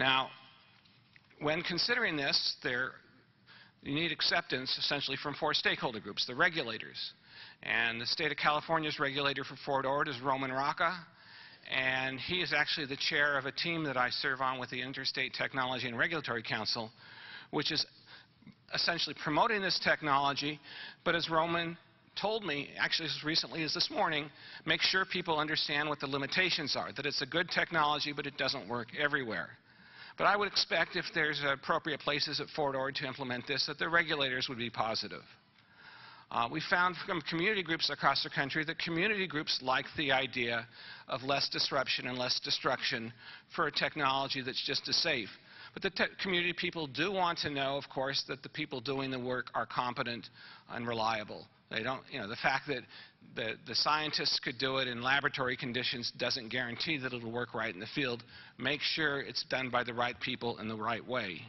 Now, when considering this, there, you need acceptance essentially from four stakeholder groups, the regulators. And the state of California's regulator for Fort Ord is Roman Racca. And he is actually the chair of a team that I serve on with the Interstate Technology and Regulatory Council, which is essentially promoting this technology. But as Roman told me, actually as recently as this morning, make sure people understand what the limitations are, that it's a good technology, but it doesn't work everywhere. But I would expect if there's appropriate places at Fort Ord to implement this, that the regulators would be positive. Uh, we found from community groups across the country that community groups like the idea of less disruption and less destruction for a technology that's just as safe. But the community people do want to know, of course, that the people doing the work are competent and reliable. They don't, you know, the fact that the, the scientists could do it in laboratory conditions doesn't guarantee that it'll work right in the field. Make sure it's done by the right people in the right way.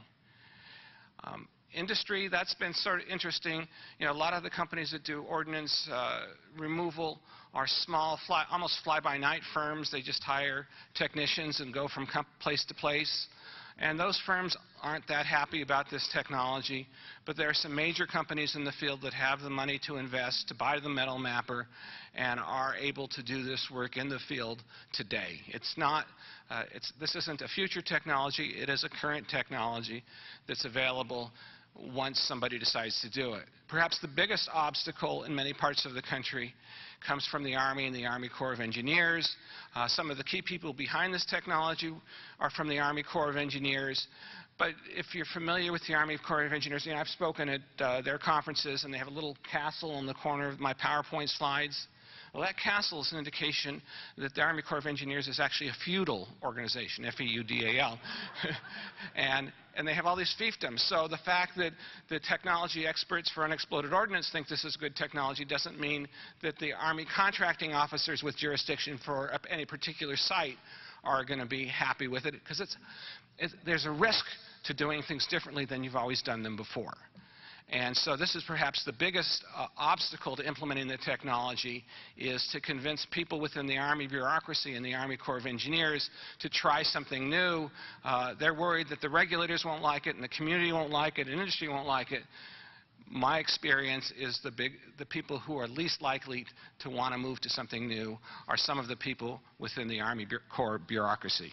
Um, industry, that's been sort of interesting. You know, a lot of the companies that do ordnance uh, removal are small, fly, almost fly-by-night firms. They just hire technicians and go from place to place. And those firms aren't that happy about this technology, but there are some major companies in the field that have the money to invest, to buy the metal mapper, and are able to do this work in the field today. It's not, uh, it's, this isn't a future technology, it is a current technology that's available once somebody decides to do it. Perhaps the biggest obstacle in many parts of the country comes from the Army and the Army Corps of Engineers. Uh, some of the key people behind this technology are from the Army Corps of Engineers. But if you're familiar with the Army Corps of Engineers, you know, I've spoken at uh, their conferences, and they have a little castle in the corner of my PowerPoint slides. Well, that castle is an indication that the Army Corps of Engineers is actually a feudal organization, F-E-U-D-A-L. and, and they have all these fiefdoms. So the fact that the technology experts for unexploded ordnance think this is good technology doesn't mean that the Army contracting officers with jurisdiction for any particular site are going to be happy with it because there's a risk to doing things differently than you've always done them before. And so this is perhaps the biggest uh, obstacle to implementing the technology is to convince people within the Army bureaucracy and the Army Corps of Engineers to try something new. Uh, they're worried that the regulators won't like it and the community won't like it and industry won't like it. My experience is the, big, the people who are least likely to want to move to something new are some of the people within the Army Corps bureaucracy.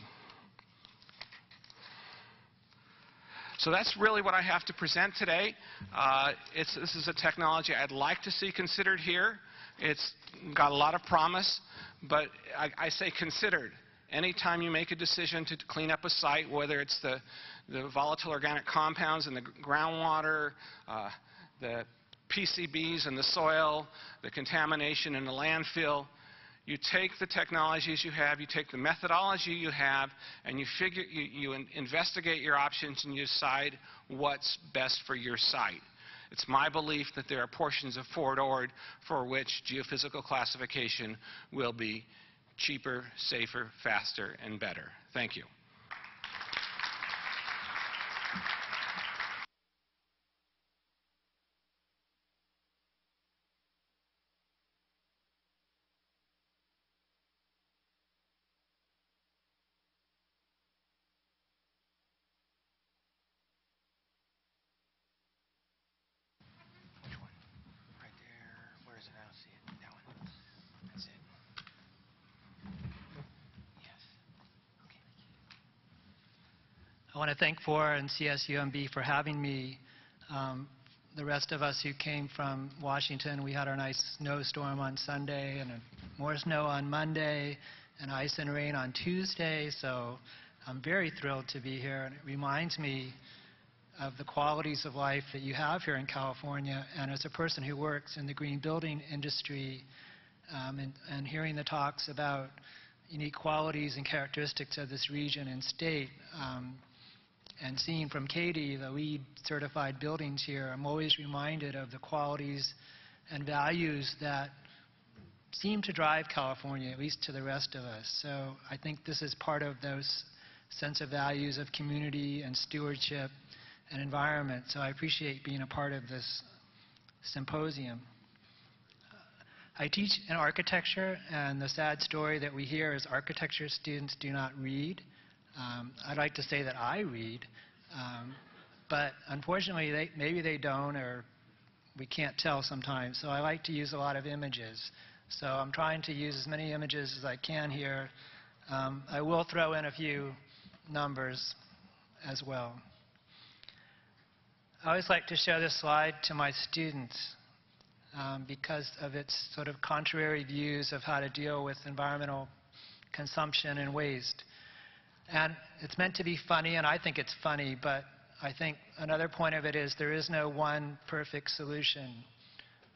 So that's really what I have to present today. Uh, this is a technology I'd like to see considered here. It's got a lot of promise, but I, I say considered. Anytime you make a decision to clean up a site, whether it's the, the volatile organic compounds in the groundwater, uh, the PCBs in the soil, the contamination in the landfill, you take the technologies you have, you take the methodology you have, and you, figure, you, you in investigate your options and you decide what's best for your site. It's my belief that there are portions of Fort Ord for which geophysical classification will be cheaper, safer, faster, and better. Thank you. I want to thank FORA and CSUMB for having me. Um, the rest of us who came from Washington, we had our nice snowstorm on Sunday and more snow on Monday and ice and rain on Tuesday. So I'm very thrilled to be here. And it reminds me of the qualities of life that you have here in California. And as a person who works in the green building industry um, and, and hearing the talks about unique qualities and characteristics of this region and state, um, and seeing from Katie the LEED certified buildings here, I'm always reminded of the qualities and values that seem to drive California, at least to the rest of us. So I think this is part of those sense of values of community and stewardship and environment. So I appreciate being a part of this symposium. I teach in architecture, and the sad story that we hear is architecture students do not read. Um, I'd like to say that I read, um, but unfortunately, they, maybe they don't, or we can't tell sometimes. So I like to use a lot of images. So I'm trying to use as many images as I can here. Um, I will throw in a few numbers as well. I always like to show this slide to my students um, because of its sort of contrary views of how to deal with environmental consumption and waste. And it's meant to be funny, and I think it's funny, but I think another point of it is there is no one perfect solution.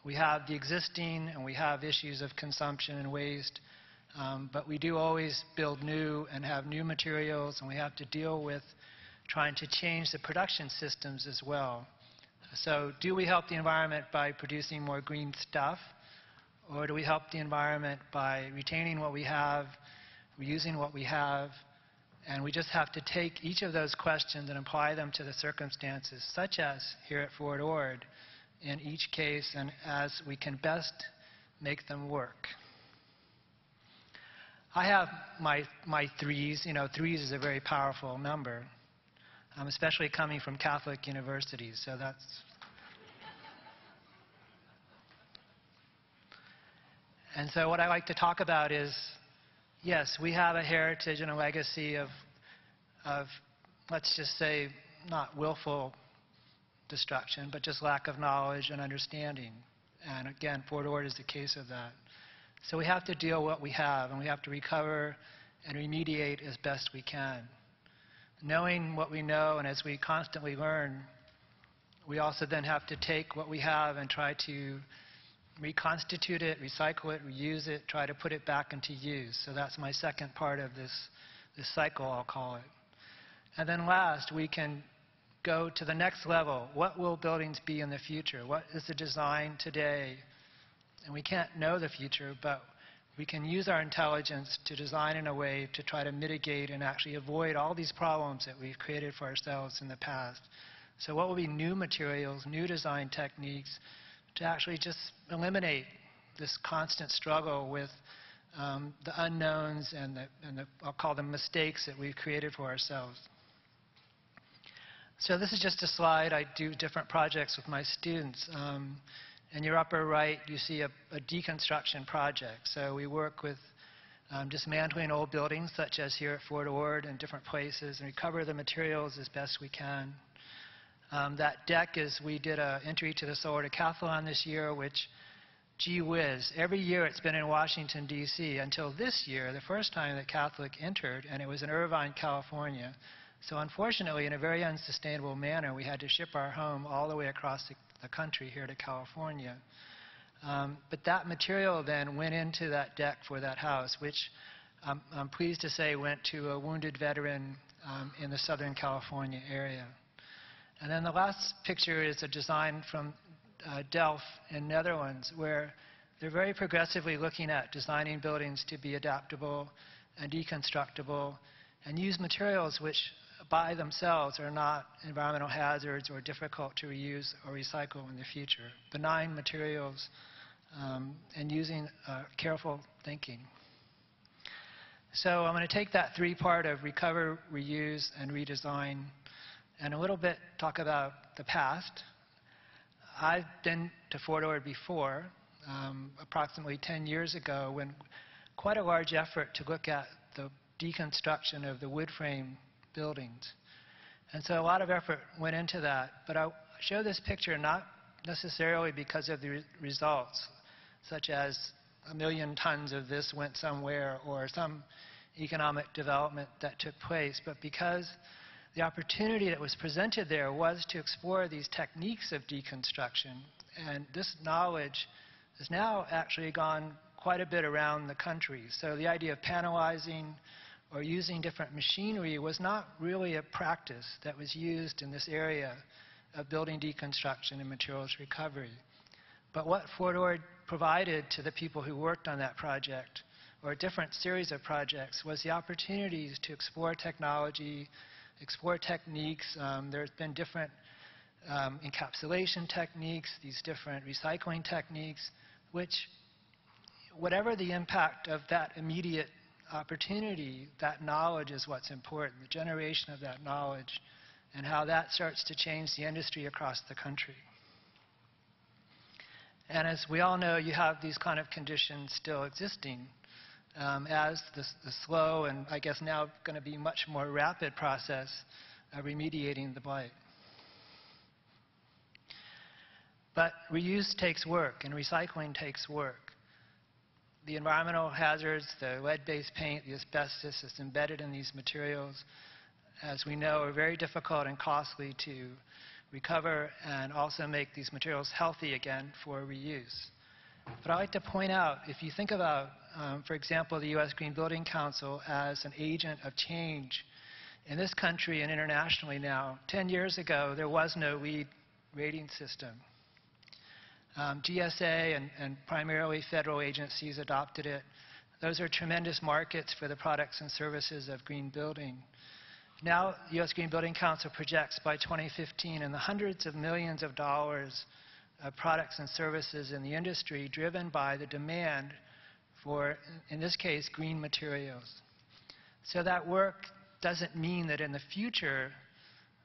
We have the existing and we have issues of consumption and waste, um, but we do always build new and have new materials, and we have to deal with trying to change the production systems as well. So do we help the environment by producing more green stuff, or do we help the environment by retaining what we have, reusing what we have, and we just have to take each of those questions and apply them to the circumstances, such as here at Fort Ord, in each case, and as we can best make them work. I have my, my threes. You know, threes is a very powerful number, um, especially coming from Catholic universities. So that's. And so what I like to talk about is yes, we have a heritage and a legacy of, of, let's just say, not willful destruction, but just lack of knowledge and understanding. And again, Fort Ord is the case of that. So we have to deal with what we have, and we have to recover and remediate as best we can. Knowing what we know, and as we constantly learn, we also then have to take what we have and try to reconstitute it, recycle it, reuse it, try to put it back into use. So that's my second part of this, this cycle, I'll call it. And then last, we can go to the next level. What will buildings be in the future? What is the design today? And we can't know the future, but we can use our intelligence to design in a way to try to mitigate and actually avoid all these problems that we've created for ourselves in the past. So what will be new materials, new design techniques, to actually just eliminate this constant struggle with um, the unknowns and, the, and the, I'll call them mistakes that we've created for ourselves. So this is just a slide. I do different projects with my students. Um, in your upper right, you see a, a, deconstruction project. So we work with um, dismantling old buildings, such as here at Fort Ord and different places, and recover the materials as best we can. Um, that deck is, we did an entry to the Solar Decathlon this year, which, gee whiz, every year it's been in Washington, D.C. until this year, the first time that Catholic entered, and it was in Irvine, California. So unfortunately, in a very unsustainable manner, we had to ship our home all the way across the, the country here to California. Um, but that material then went into that deck for that house, which um, I'm pleased to say went to a wounded veteran um, in the Southern California area. And then the last picture is a design from uh, Delft in Netherlands, where they're very progressively looking at designing buildings to be adaptable and deconstructible and use materials which by themselves are not environmental hazards or difficult to reuse or recycle in the future. Benign materials um, and using uh, careful thinking. So I'm going to take that three part of recover, reuse, and redesign and a little bit talk about the past. I've been to Fort Ord before, um, approximately 10 years ago, when quite a large effort to look at the deconstruction of the wood frame buildings. And so a lot of effort went into that. But I show this picture not necessarily because of the re results, such as a million tons of this went somewhere or some economic development that took place, but because the opportunity that was presented there was to explore these techniques of deconstruction. And this knowledge has now actually gone quite a bit around the country. So the idea of panelizing or using different machinery was not really a practice that was used in this area of building deconstruction and materials recovery. But what Fort Ord provided to the people who worked on that project, or a different series of projects, was the opportunities to explore technology, explore techniques. Um, there's been different um, encapsulation techniques, these different recycling techniques, which, whatever the impact of that immediate opportunity, that knowledge is what's important, the generation of that knowledge, and how that starts to change the industry across the country. And as we all know, you have these kind of conditions still existing um, as the, the, slow and I guess now going to be much more rapid process of remediating the blight. But reuse takes work and recycling takes work. The environmental hazards, the lead-based paint, the asbestos that's embedded in these materials, as we know, are very difficult and costly to recover and also make these materials healthy again for reuse. But I'd like to point out, if you think about, um, for example, the U.S. Green Building Council as an agent of change in this country and internationally now, 10 years ago, there was no LEED rating system. Um, GSA and, and primarily federal agencies adopted it. Those are tremendous markets for the products and services of green building. Now, the U.S. Green Building Council projects by 2015 in the hundreds of millions of dollars of products and services in the industry driven by the demand for, in this case, green materials. So that work doesn't mean that in the future,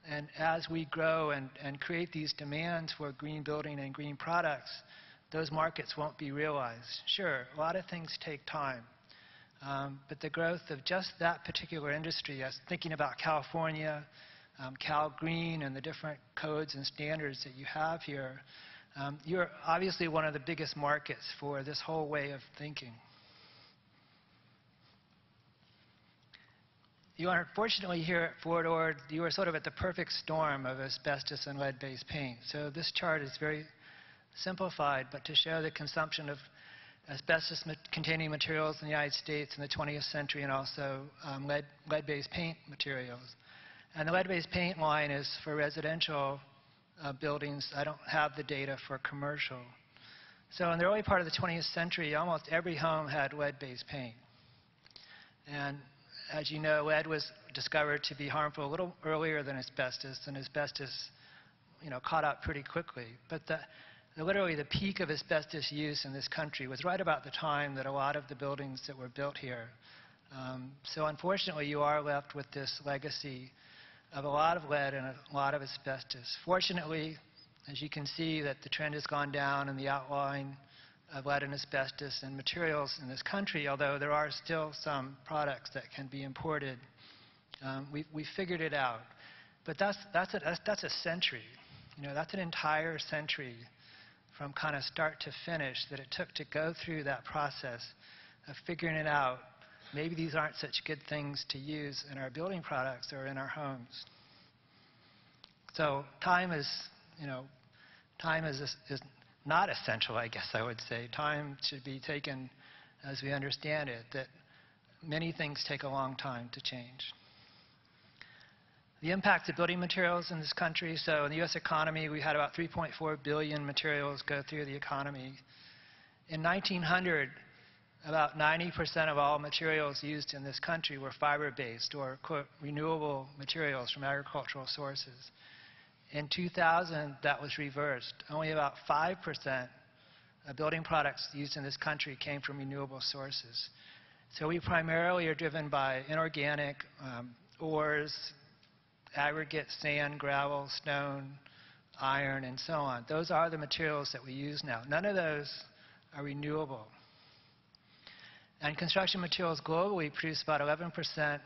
and as we grow and, and create these demands for green building and green products, those markets won't be realized. Sure, a lot of things take time. Um, but the growth of just that particular industry, as thinking about California, um, Cal Green, and the different codes and standards that you have here, um, you're obviously one of the biggest markets for this whole way of thinking. You are fortunately here at Fort Ord, you are sort of at the perfect storm of asbestos and lead-based paint. So this chart is very simplified, but to show the consumption of asbestos-containing materials in the United States in the 20th century and also um, lead, lead-based paint materials. And the lead-based paint line is for residential uh, buildings. I don't have the data for commercial. So in the early part of the 20th century, almost every home had lead-based paint. And as you know, lead was discovered to be harmful a little earlier than asbestos, and asbestos, you know, caught up pretty quickly. But the, literally the peak of asbestos use in this country was right about the time that a lot of the buildings that were built here. Um, so unfortunately, you are left with this legacy of a lot of lead and a lot of asbestos. Fortunately, as you can see that the trend has gone down in the outline of lead and asbestos and materials in this country, although there are still some products that can be imported. Um, we, we figured it out. But that's, that's, a, that's, that's a century. You know, that's an entire century from kind of start to finish that it took to go through that process of figuring it out. Maybe these aren't such good things to use in our building products or in our homes. So time is, you know, time is, is not essential, I guess I would say. Time should be taken as we understand it, that many things take a long time to change. The impact of building materials in this country, so in the U.S. economy, we had about 3.4 billion materials go through the economy. In 1900, about 90% of all materials used in this country were fiber-based or quote, renewable materials from agricultural sources. In 2000, that was reversed. Only about 5% of building products used in this country came from renewable sources. So we primarily are driven by inorganic um, ores, aggregate, sand, gravel, stone, iron, and so on. Those are the materials that we use now. None of those are renewable. And construction materials globally produce about 11%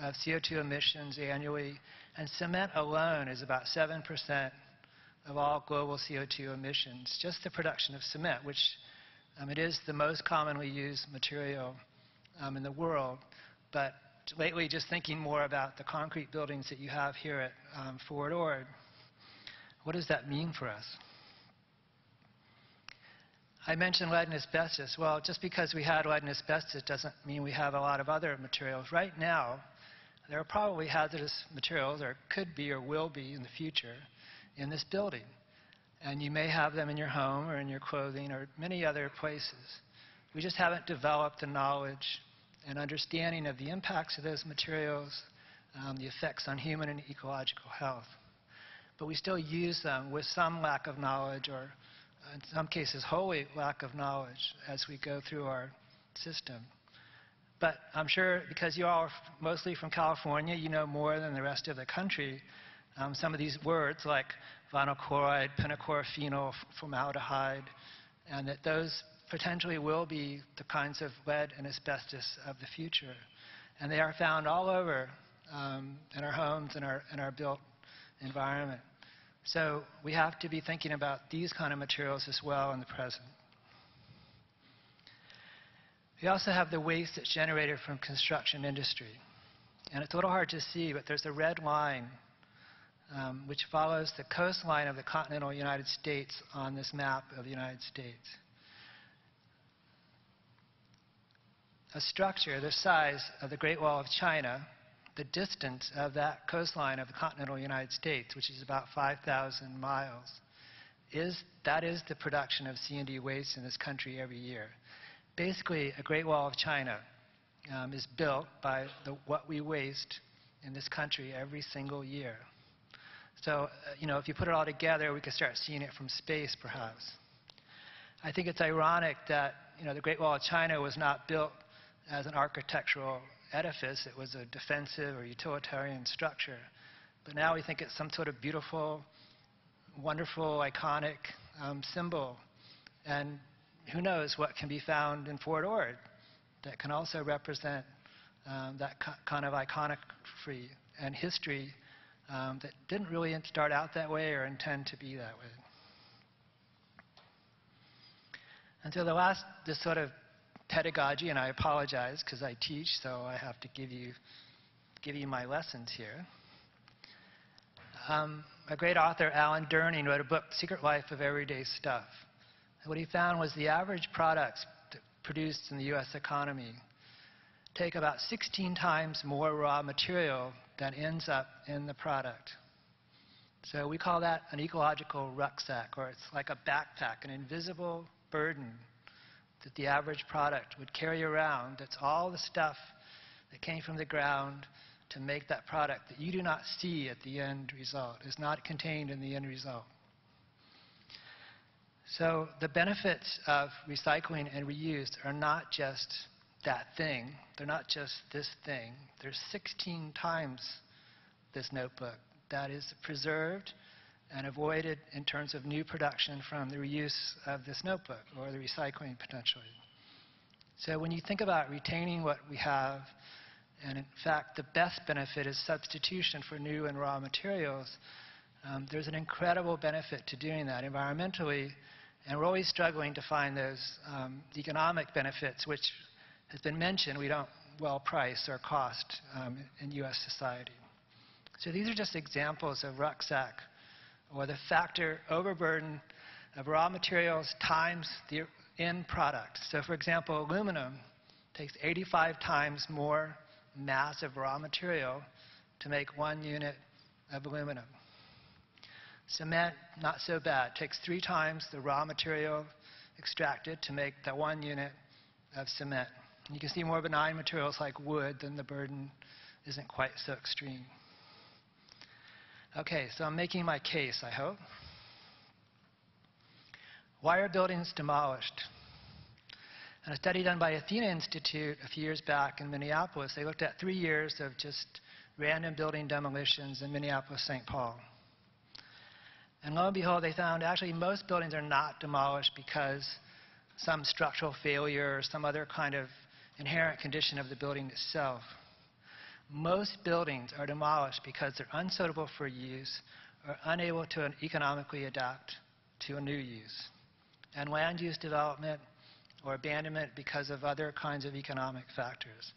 of CO2 emissions annually, and cement alone is about 7% of all global CO2 emissions, just the production of cement, which um, it is the most commonly used material um, in the world, but lately just thinking more about the concrete buildings that you have here at um, Fort Ord. What does that mean for us? I mentioned lead and asbestos. Well, just because we had lead and asbestos doesn't mean we have a lot of other materials. Right now, there are probably hazardous materials, or could be or will be in the future, in this building. And you may have them in your home or in your clothing or many other places. We just haven't developed the knowledge and understanding of the impacts of those materials, um, the effects on human and ecological health. But we still use them with some lack of knowledge or in some cases wholly lack of knowledge as we go through our system. But I'm sure because you all are mostly from California, you know more than the rest of the country um, some of these words like vinyl chloride, pentachlorophenol, formaldehyde, and that those potentially will be the kinds of lead and asbestos of the future. And they are found all over um, in our homes and our, in our built environment. So we have to be thinking about these kind of materials as well in the present. We also have the waste that's generated from construction industry. And it's a little hard to see, but there's a red line um, which follows the coastline of the continental United States on this map of the United States. A structure the size of the Great Wall of China, the distance of that coastline of the continental United States, which is about 5,000 miles, is, that is the production of C&D waste in this country every year. Basically, a Great Wall of China um, is built by the, what we waste in this country every single year. So, uh, you know, if you put it all together, we could start seeing it from space, perhaps. I think it's ironic that, you know, the Great Wall of China was not built as an architectural edifice. It was a defensive or utilitarian structure. But now we think it's some sort of beautiful, wonderful, iconic um, symbol. And who knows what can be found in Fort Ord that can also represent um, that kind of iconography and history um, that didn't really start out that way or intend to be that way. And so the last, this sort of pedagogy, and I apologize because I teach, so I have to give you, give you my lessons here. Um, a great author, Alan Durning, wrote a book, Secret Life of Everyday Stuff. And what he found was the average products produced in the U.S. economy take about 16 times more raw material than ends up in the product. So we call that an ecological rucksack, or it's like a backpack, an invisible burden that the average product would carry around. That's all the stuff that came from the ground to make that product that you do not see at the end result, is not contained in the end result. So the benefits of recycling and reuse are not just that thing. They're not just this thing. There's 16 times this notebook that is preserved and avoided in terms of new production from the reuse of this notebook or the recycling potentially. So when you think about retaining what we have, and in fact the best benefit is substitution for new and raw materials, um, there's an incredible benefit to doing that environmentally, and we're always struggling to find those um, economic benefits, which has been mentioned, we don't well price or cost um, in U.S. society. So these are just examples of rucksack or the factor overburden of raw materials times the end product. So for example, aluminum takes 85 times more mass of raw material to make one unit of aluminum. Cement, not so bad, takes three times the raw material extracted to make that one unit of cement. You can see more benign materials like wood, then the burden isn't quite so extreme. Okay, so I'm making my case, I hope. Why are buildings demolished? In a study done by Athena Institute a few years back in Minneapolis, they looked at three years of just random building demolitions in Minneapolis, St. Paul. And lo and behold, they found actually most buildings are not demolished because some structural failure or some other kind of inherent condition of the building itself. Most buildings are demolished because they're unsuitable for use or unable to economically adapt to a new use. And land use development or abandonment because of other kinds of economic factors.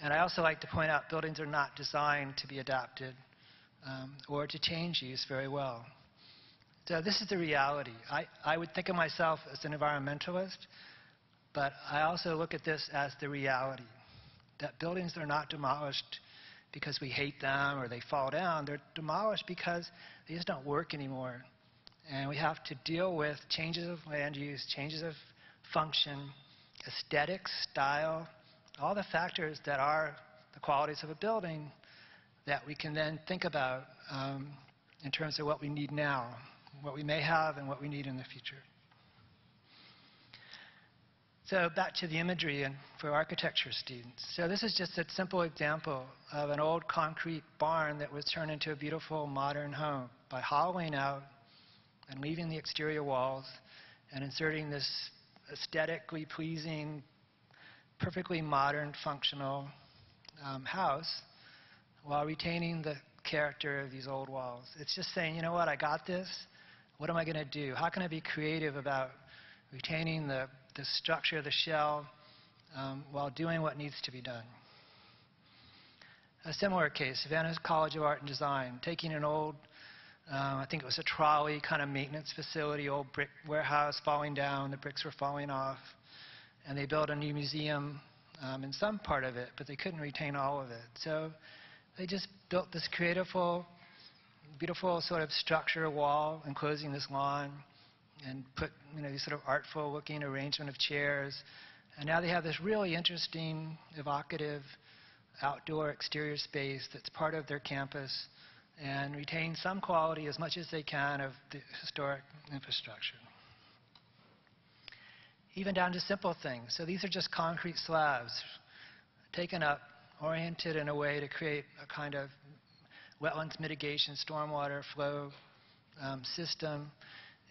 And I also like to point out buildings are not designed to be adapted um, or to change use very well. So this is the reality. I, I would think of myself as an environmentalist, but I also look at this as the reality that buildings are not demolished because we hate them or they fall down. They're demolished because they just don't work anymore. And we have to deal with changes of land use, changes of function, aesthetics, style, all the factors that are the qualities of a building that we can then think about um, in terms of what we need now, what we may have, and what we need in the future. So back to the imagery and for architecture students. So this is just a simple example of an old concrete barn that was turned into a beautiful modern home by hollowing out and leaving the exterior walls and inserting this aesthetically pleasing, perfectly modern, functional um, house while retaining the character of these old walls. It's just saying, you know what, I got this. What am I going to do? How can I be creative about retaining the, the structure of the shell um, while doing what needs to be done? A similar case, Savannah College of Art and Design, taking an old, uh, I think it was a trolley kind of maintenance facility, old brick warehouse falling down, the bricks were falling off, and they built a new museum um, in some part of it, but they couldn't retain all of it. So they just built this creative, beautiful sort of structure wall enclosing this lawn and put you know sort of artful looking arrangement of chairs. And now they have this really interesting, evocative outdoor exterior space that's part of their campus and retain some quality as much as they can of the historic infrastructure. Even down to simple things. So these are just concrete slabs taken up, oriented in a way to create a kind of wetlands mitigation, stormwater flow um, system,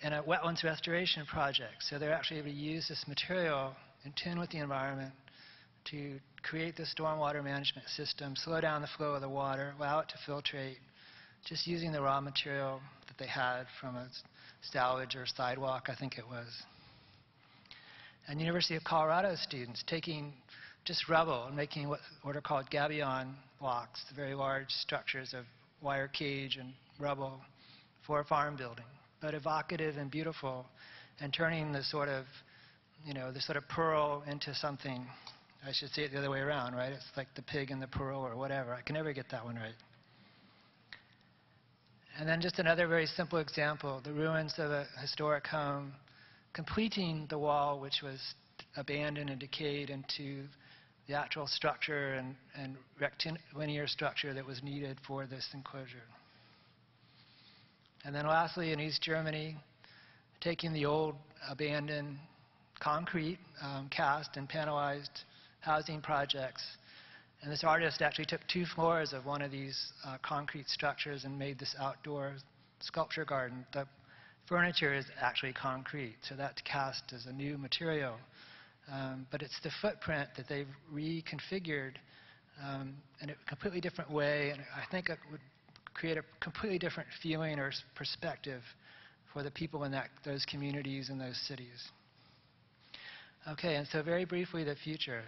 and a wetlands restoration project. So they're actually able to use this material in tune with the environment to create the stormwater management system, slow down the flow of the water, allow it to filtrate, just using the raw material that they had from a salvage or sidewalk, I think it was. And University of Colorado students taking just rubble and making what, what are called gabion blocks, very large structures of wire cage and rubble for a farm building, but evocative and beautiful, and turning the sort of, you know, the sort of pearl into something. I should say it the other way around, right? It's like the pig and the pearl or whatever. I can never get that one right. And then just another very simple example, the ruins of a historic home, completing the wall which was abandoned and decayed into the actual structure and, and rectilinear structure that was needed for this enclosure. And then lastly, in East Germany, taking the old abandoned concrete um, cast and panelized housing projects. And this artist actually took two floors of one of these uh, concrete structures and made this outdoor sculpture garden. The furniture is actually concrete, so that cast is a new material. Um, but it's the footprint that they've reconfigured um, in a completely different way, and I think it would create a completely different feeling or perspective for the people in that, those communities and those cities. Okay, and so very briefly, the future.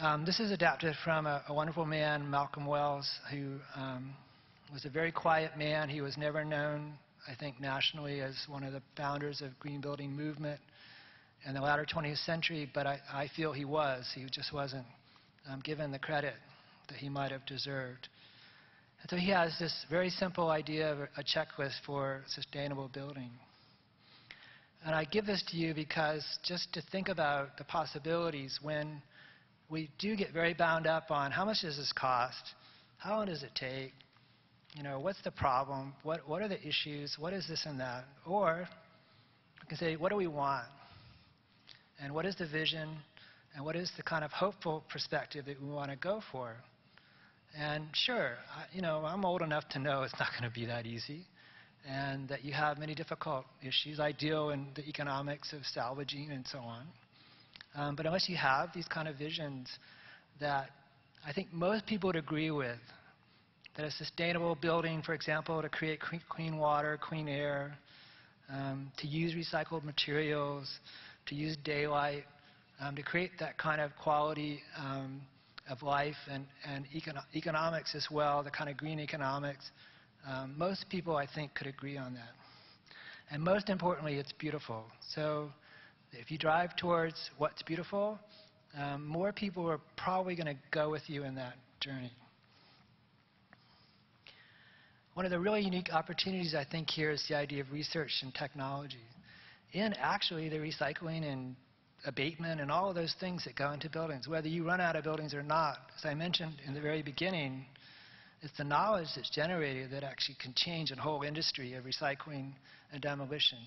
Um, this is adapted from a, a, wonderful man, Malcolm Wells, who um, was a very quiet man. He was never known, I think, nationally as one of the founders of green building movement in the latter 20th century, but I, I feel he was. He just wasn't um, given the credit that he might have deserved. And so he has this very simple idea of a checklist for sustainable building. And I give this to you because just to think about the possibilities when we do get very bound up on how much does this cost? How long does it take? You know, what's the problem? What, what are the issues? What is this and that? Or we can say, what do we want? and what is the vision and what is the kind of hopeful perspective that we want to go for. And sure, I, you know, I'm old enough to know it's not going to be that easy and that you have many difficult issues. I deal in the economics of salvaging and so on. Um, but unless you have these kind of visions that I think most people would agree with, that a sustainable building, for example, to create clean water, clean air, um, to use recycled materials, to use daylight, um, to create that kind of quality um, of life and, and econo economics as well, the kind of green economics. Um, most people, I think, could agree on that. And most importantly, it's beautiful. So if you drive towards what's beautiful, um, more people are probably going to go with you in that journey. One of the really unique opportunities, I think, here is the idea of research and technology in actually the recycling and abatement and all of those things that go into buildings, whether you run out of buildings or not. As I mentioned in the very beginning, it's the knowledge that's generated that actually can change a whole industry of recycling and demolition.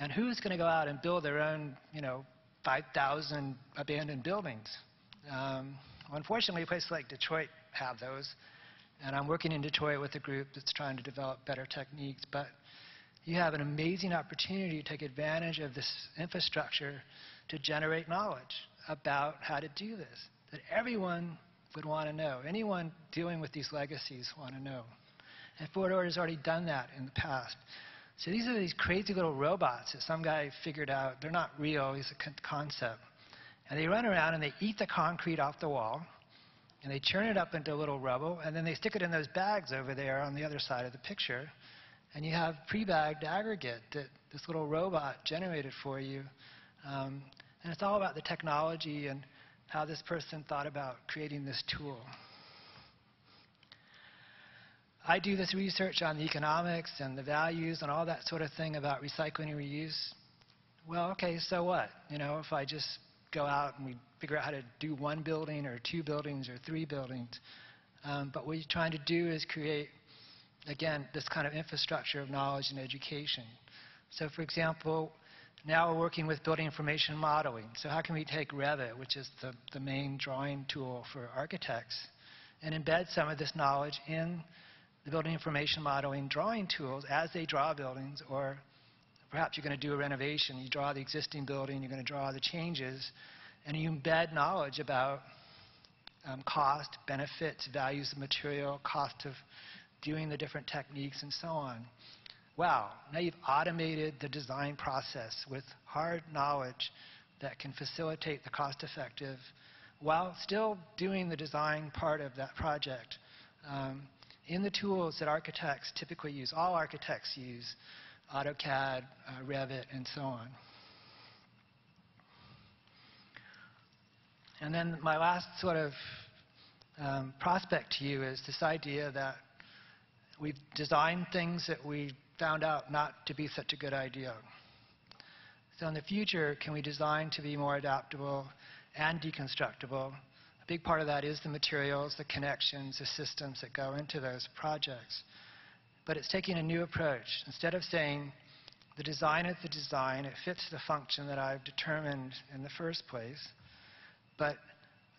And who's going to go out and build their own, you know, 5,000 abandoned buildings? Um, unfortunately, places like Detroit have those. And I'm working in Detroit with a group that's trying to develop better techniques. But you have an amazing opportunity to take advantage of this infrastructure to generate knowledge about how to do this that everyone would want to know. Anyone dealing with these legacies want to know. And Fort Ord has already done that in the past. So these are these crazy little robots that some guy figured out. They're not real, it's a concept. And they run around and they eat the concrete off the wall, and they churn it up into a little rubble, and then they stick it in those bags over there on the other side of the picture. And you have pre-bagged aggregate that this little robot generated for you. Um, and it's all about the technology and how this person thought about creating this tool. I do this research on the economics and the values and all that sort of thing about recycling and reuse. Well, okay, so what? You know, if I just go out and we figure out how to do one building or two buildings or three buildings. Um, but what you're trying to do is create, again, this kind of infrastructure of knowledge and education. So, for example, now we're working with building information modeling. So how can we take Revit, which is the, the main drawing tool for architects, and embed some of this knowledge in the building information modeling drawing tools as they draw buildings, or perhaps you're going to do a renovation. You draw the existing building, you're going to draw the changes, and you embed knowledge about um, cost, benefits, values of material, cost of doing the different techniques, and so on wow, now you've automated the design process with hard knowledge that can facilitate the cost-effective while still doing the design part of that project um, in the tools that architects typically use. All architects use AutoCAD, uh, Revit, and so on. And then my last sort of um, prospect to you is this idea that we've designed things that we found out not to be such a good idea. So in the future, can we design to be more adaptable and deconstructible? A big part of that is the materials, the connections, the systems that go into those projects. But it's taking a new approach. Instead of saying, the design is the design, it fits the function that I've determined in the first place, but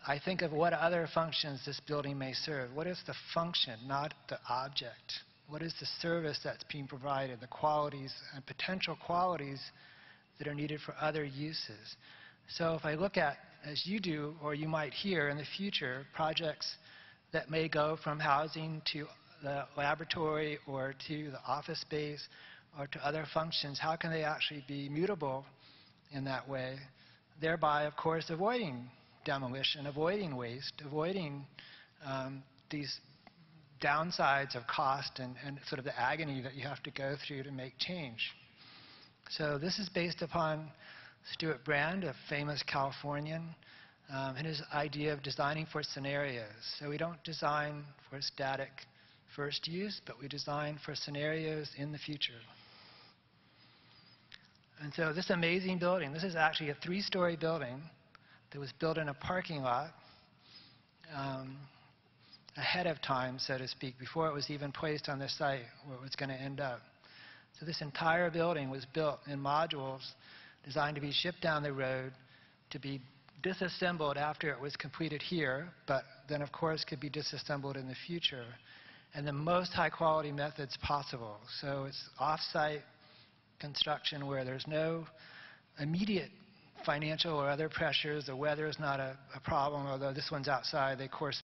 I think of what other functions this building may serve. What is the function, not the object? What is the service that's being provided, the qualities and potential qualities that are needed for other uses? So if I look at, as you do, or you might hear in the future, projects that may go from housing to the laboratory or to the office space or to other functions, how can they actually be mutable in that way? Thereby, of course, avoiding demolition, avoiding waste, avoiding um, these downsides of cost and, and sort of the agony that you have to go through to make change. So this is based upon Stewart Brand, a famous Californian, um, and his idea of designing for scenarios. So we don't design for static first use, but we design for scenarios in the future. And so this amazing building, this is actually a three-story building that was built in a parking lot. Um, ahead of time, so to speak, before it was even placed on the site where it was going to end up. So this entire building was built in modules designed to be shipped down the road to be disassembled after it was completed here, but then of course could be disassembled in the future, and the most high quality methods possible. So it's off-site construction where there's no immediate financial or other pressures. The weather is not a, a problem, although this one's outside. They, course,